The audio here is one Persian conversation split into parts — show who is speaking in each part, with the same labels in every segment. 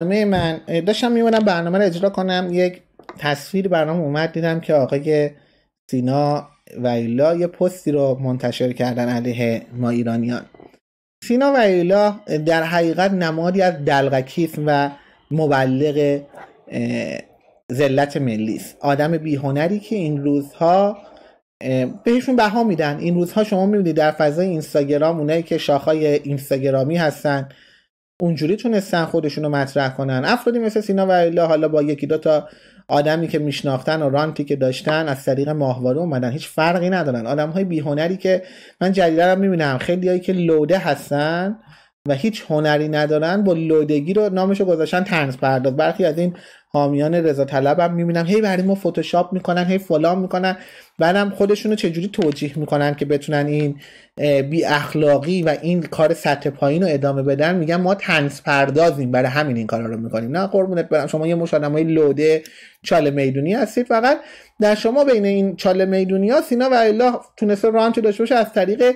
Speaker 1: برنامه من داشتم میمونم برنامه رو اجرا کنم. یک تصویر برنامه اومد دیدم که آقای سینا و ایلا یه پستی رو منتشر کردن علیه ما ایرانیان. سینا و ایلا در حقیقت نمادی از دلغکیسم و مبلغ ذلت ملی است. آدم بیهنری که این روزها بهشون بها میدن. این روزها شما می‌بینید در فضای اینستاگرام اونایی که شاخهای اینستاگرامی هستن اونجوری تونستن خودشون رو مطرح کنن. افرادی مثل سینا و ایلا حالا با یکی دو تا آدمی که میشناختن و رانتی که داشتن از طریق ماهواره اومدن. هیچ فرقی ندارن. آدم های بیهنری که من جدیدا هم می‌بینم. خیلی هایی که لوده هستن و هیچ هنری ندارن با لودگی رو نامشو گذاشتن تنز پرداز. برخی از این حامیان رضا طلب هم می‌بینم هی برای ما فتوشاپ می‌کنن هی فلان می‌کنن. بعدم خودشون رو چجوری توجیه می‌کنن که بتونن این بی اخلاقی و این کار سطح پایین رو ادامه بدن؟ میگن ما تنز پردازیم برای همین این کارا رو می‌کنیم. نه قربونت برم. شما یه مش های لوده چاله می‌دونی هستید. فقط در شما بین این چاله می‌دونی ها سینا و الله تونسته رانتی داشته باشه از طریق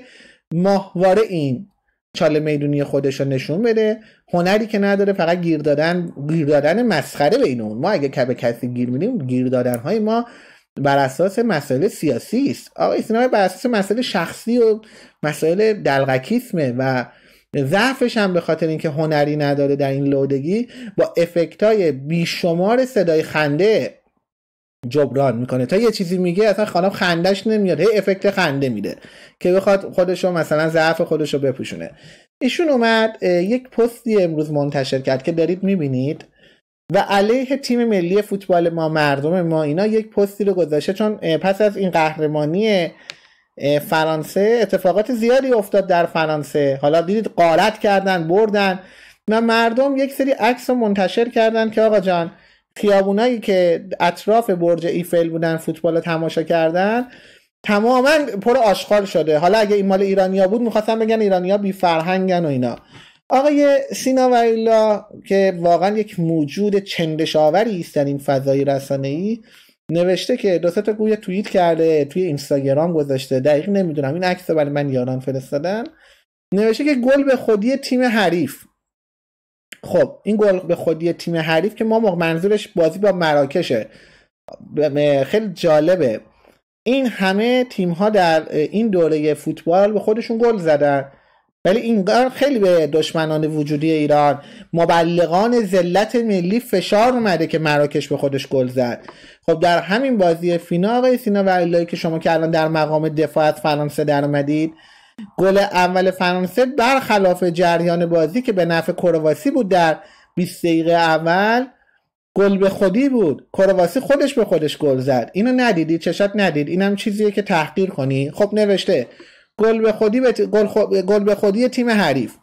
Speaker 1: ماهواره این. چاله می‌دونی خودش رو نشون بده. هنری که نداره فقط گیر دادن گیر دادن مسخره بین اون. ما اگه که به کسی گیر میدیم گیر دادن های ما بر اساس مسئله سیاسی است. آقای سینا بر اساس مسئله شخصی و مسائل دلغکیسمه و ضعفش هم به خاطر اینکه هنری نداره در این لودگی با افکتای بیشمار صدای خنده جبران می‌کنه. تا یه چیزی میگه اصلا خانم خندش نمیاد. هی افکت خنده میده که بخواد خودشو مثلا ضعف خودشو بپوشونه. ایشون اومد یک پستی امروز منتشر کرد که دارید می‌بینید. و علیه تیم ملی فوتبال ما مردم ما اینا یک پستی رو گذاشته. چون پس از این قهرمانی فرانسه اتفاقات زیادی افتاد در فرانسه. حالا دیدید قارت کردن بردن. و مردم یک سری عکس رو منتشر کردن که آقا جان خیابونایی که اطراف برج ایفل بودن فوتبال رو تماشا کردن تماما پر آشغال شده. حالا اگه این مال ایرانیا بود می‌خواستم بگن ایرانیا بی فرهنگن و اینا. آقای سینا ویلا که واقعا یک موجود چندشاوری است در این فضای رسانه ای نوشته که دو تا گویا توییت کرده توی اینستاگرام گذاشته. دقیق نمی‌دونم این عکس برای من یاران فرستادن. نوشته که گل به خودی تیم حریف. خب این گل به خودی تیم حریف که ما منظورش بازی با مراکشه. خیلی جالبه. این همه تیم ها در این دوره فوتبال به خودشون گل زدن. ولی این خیلی به دشمنان وجودی ایران مبلغان ذلت ملی فشار اومده که مراکش به خودش گل زد. خب در همین بازی فینال آقای سینا و که شما که الان در مقام دفاع از فرانسه در اومدید گل اول فرانسه برخلاف جریان بازی که به نفع کرواسی بود در 20 دقیقه اول گل به خودی بود. کرواسی خودش به خودش گل زد. اینو ندیدی چشات ندید. اینم چیزیه که تحقیر کنی. خب نوشته گل به خودی به گل, گل به خودی تیم حریف.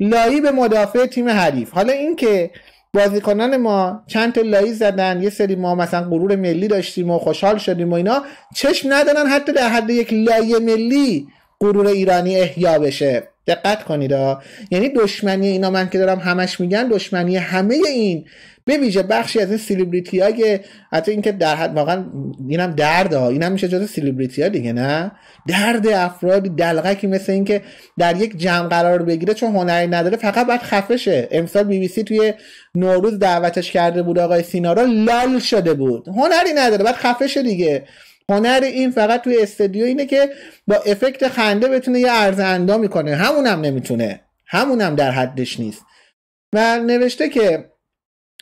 Speaker 1: لایی به مدافع تیم حریف. حالا این که بازیکنان ما چند تا لایی زدن یه سری ما مثلا غرور ملی داشتیم و خوشحال شدیم و اینا چشم ندارن حتی در حد یک لایه ملی. غرور ایرانی احیا بشه. دقت کنید یعنی دشمنی اینا من که دارم همش میگن دشمنی همه این. به ویژه بخشی از این سلیبریتی ها که حتی اینکه در حد واقعا اینم درد ها. اینم میشه جز سلیبریتی ها دیگه نه؟ درد افرادی دلغکی مثل اینکه در یک جمع قرار بگیره چون هنری نداره فقط باید خفه شه. امسال بی بی سی توی نوروز دعوتش کرده بود آقای سینارا لال شده بود. هنری نداره باید خفه شه دیگه. هنر این فقط توی استودیو اینه که با افکت خنده بتونه یه عرض اندامی کنه همونم نمی‌تونه. همونم در حدش نیست. و نوشته که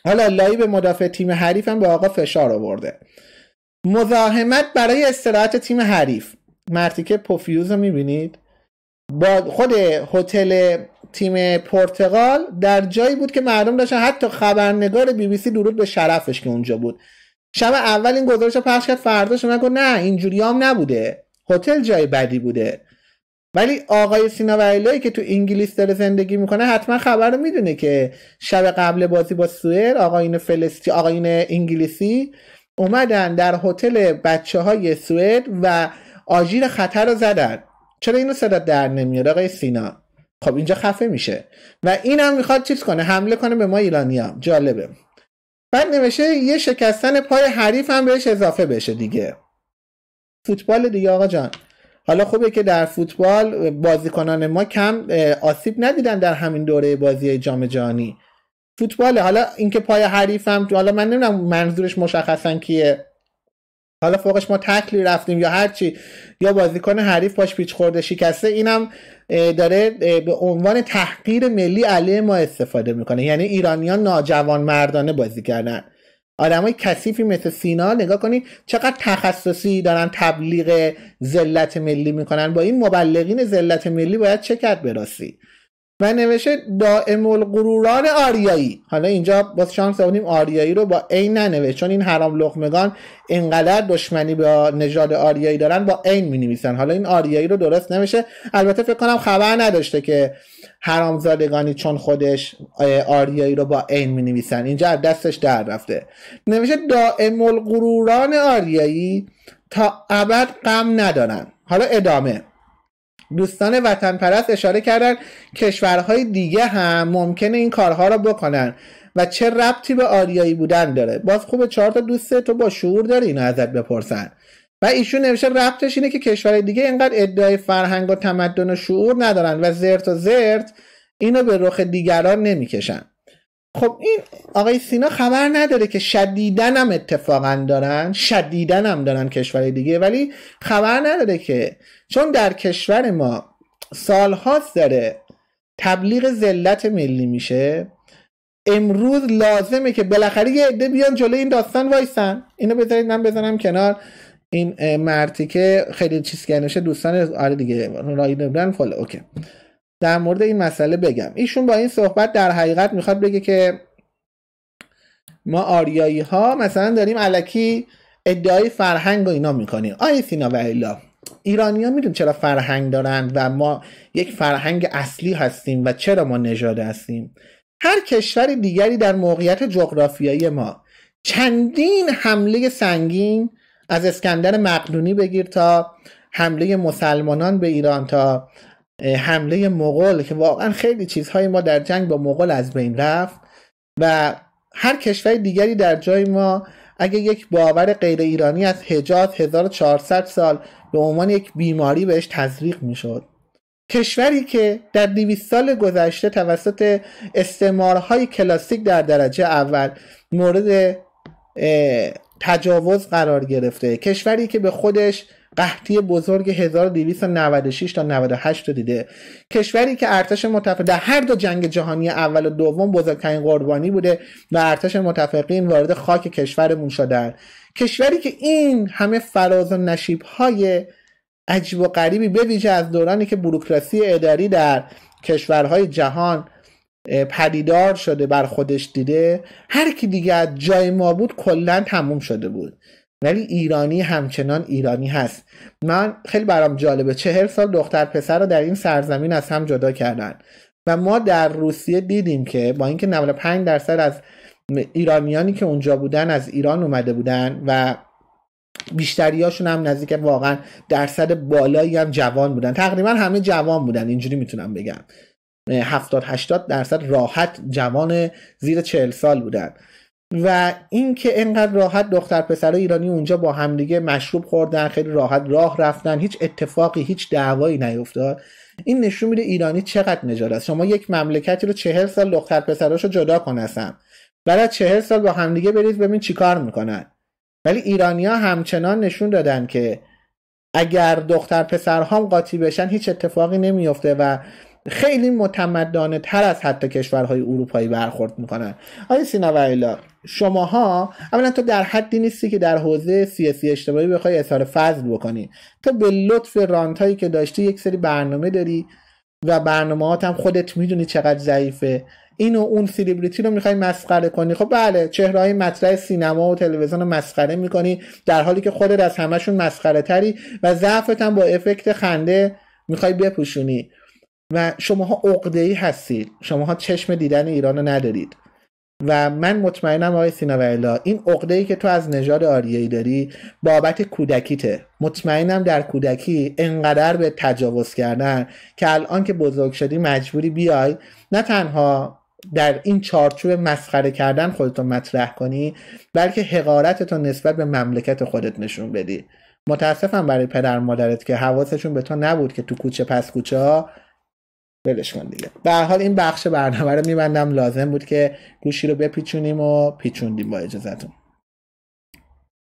Speaker 1: حالا لایی به مدافع تیم حریف هم به آقا فشار آورده. مزاحمت برای استراحت تیم حریف. مرتیکه پوفیوز رو می‌بینید؟ با خود هتل تیم پرتغال در جایی بود که مردم داشتن حتی خبرنگار بی بی سی درود به شرفش که اونجا بود. شب اول این گزارش رو پخش کرد فرداش من گفت نه اینجوری هم نبوده. هتل جای بدی بوده. ولی آقای سینا که تو انگلیس داره زندگی می‌کنه حتما خبر می‌دونه که شب قبل بازی با سوئر آقاین فلسطی آقاین انگلیسی اومدن در هتل بچه های سوئد و آژیر خطر رو زدن. چرا اینو صدا در نمیاد آقای سینا؟ خب اینجا خفه میشه. و اینم می‌خواد چیز کنه حمله کنه به ما ایرانی جالبه. بعد نوشته یه شکستن پای حریف هم بهش اضافه بشه دیگه. فوتبال دیگه آقا جان. حالا خوبه که در فوتبال بازیکنان ما کم آسیب ندیدن در همین دوره بازی جام جهانی. فوتبال حالا اینکه پای حریفم حالا من نمی‌دونم منظورش مشخصا کیه. حالا فوقش ما تکلی رفتیم یا هرچی یا بازیکن حریف پاش پیچ خورده شکسته اینم داره به عنوان تحقیر ملی علیه ما استفاده می‌کنه. یعنی ایرانیان ناجوان مردانه بازی کردن. آدمای کثیفی مثل سینا نگاه کنید چقدر تخصصی دارن تبلیغ ذلت ملی می‌کنن. با این مبلغین ذلت ملی باید چه کرد براسی و نوشته دائم الغروران آریایی. حالا اینجا با شانس آوردیم آریایی رو با عین ننوشت. چون این حرام لقمگان اینقدر دشمنی با نژاد آریایی دارن با عین می نویسن حالا این آریایی رو درست نمیشه البته فکر کنم خبر نداشته که حرامزادگانی چون خودش آریایی رو با عین می نویسن اینجا دستش در رفته. نوشته دائم الغروران آریایی تا ابد غم ندارن. حالا ادامه. دوستان وطن پرست اشاره کردن کشورهای دیگه هم ممکنه این کارها رو بکنن و چه ربطی به آریایی بودن داره. باز خوبه چهار تا دوست تو با شعور داره اینو ازت بپرسن. و ایشون نوشته ربطش اینه که کشورهای دیگه اینقدر ادعای فرهنگ و تمدن و شعور ندارن و زرت و زرت اینو به رخ دیگران نمی‌کشن. خب این آقای سینا خبر نداره که شدیدن هم اتفاقا دارن شدیدن هم دارن کشور دیگه ولی خبر نداره که چون در کشور ما سالهاست داره تبلیغ ذلت ملی میشه امروز لازمه که بالاخره یه عده بیان جلوی این داستان وایسن. اینو بذارید من بزنم کنار این مرتی که خیلی چیز کرده دوستان آره دیگه رای نبودن فال اوکی. در مورد این مسئله بگم. ایشون با این صحبت در حقیقت می‌خواد بگه که ما آریایی ها مثلا داریم علکی ادعای فرهنگ و اینا می‌کنیم. آی سینا و ایلا ایرانی ها میدون چرا فرهنگ دارن و ما یک فرهنگ اصلی هستیم و چرا ما نژاد هستیم؟ هر کشور دیگری در موقعیت جغرافیایی ما چندین حمله سنگین از اسکندر مقدونی بگیر تا حمله مسلمانان به ایران تا حمله مغول که واقعا خیلی چیزهای ما در جنگ با مغول از بین رفت و هر کشور دیگری در جای ما اگه یک باور غیر ایرانی از حجاز 1400 سال به عنوان یک بیماری بهش تزریق می‌شد. کشوری که در 200 سال گذشته توسط استعمارهای کلاسیک در درجه اول مورد تجاوز قرار گرفته. کشوری که به خودش قحطی بزرگ 1296 تا 98 رو دیده. کشوری که ارتش متفق در هر دو جنگ جهانی اول و دوم بزرگترین قربانی بوده و ارتش متفقین وارد خاک کشورمون شدن. کشوری که این همه فراز و نشیب های عجیب و غریبی ویژه از دورانی که بروکراسی اداری در کشورهای جهان پدیدار شده بر خودش دیده هر کی دیگه جای ما بود کلا تموم شده بود. ولی ایرانی همچنان ایرانی هست. من خیلی برام جالبه. چهر سال دختر پسر رو در این سرزمین از هم جدا کردن. و ما در روسیه دیدیم که با اینکه 95 درصد از ایرانیانی که اونجا بودن از ایران اومده بودن و بیشتریاشون هم نزدیک واقعا درصد بالایی هم جوان بودن. تقریبا همه جوان بودن اینجوری می‌تونم بگم. 70 80 درصد راحت جوان زیر 40 سال بودن. و اینکه اینقدر راحت دختر پسر ایرانی اونجا با همدیگه مشروب خوردن خیلی راحت راه رفتن هیچ اتفاقی هیچ دعوایی نیفتاد. این نشون میده ایرانی چقدر نجات است شما یک مملکتی رو چهل سال دختر پسراشو جدا کنسم بعد چهل سال با همدیگه برید ببین چیکار می‌کنن. ولی ایرانیا همچنان نشون دادن که اگر دختر پسرهام قاطی بشن هیچ اتفاقی نمیفته و خیلی متمدانه تر از حتی کشورهای اروپایی برخورد می‌کنن. آیا سینا شماها اولا تو در حدی نیستی که در حوزه سیاسی اجتماعی بخوای اظهار فضل بکنی. تو به لطف رانتایی که داشتی یک سری برنامه داری و برنامه هم خودت می‌دونی چقدر ضعیفه. این و اون سیلیبریتی رو می‌خوای مسخره کنی. خب بله چهره های مطرح سینما و تلویزیون رو مسخره می‌کنی در حالی که خودت از همشون مسخره تری و ضعفت هم با افکت خنده می‌خوای بپوشونی. و شماها عقده ای هستید. شماها چشم دیدن ایران رو ندارید. و من مطمئنم آقای سینا این عقده ای که تو از نژاد آریایی داری بابت کودکیته. مطمئنم در کودکی انقدر به تجاوز کردن که الان که بزرگ شدی مجبوری بیای نه تنها در این چارچوب مسخره کردن خودتو مطرح کنی بلکه حقارتتو نسبت به مملکت خودت نشون بدی. متاسفم برای پدر مادرت که حواسشون به تو نبود که تو کوچه پس کوچه ها ولش کن دیگه. به حال این بخش برنامه رو میبندم. لازم بود که گوشی رو بپیچونیم و پیچوندیم با اجازهتون.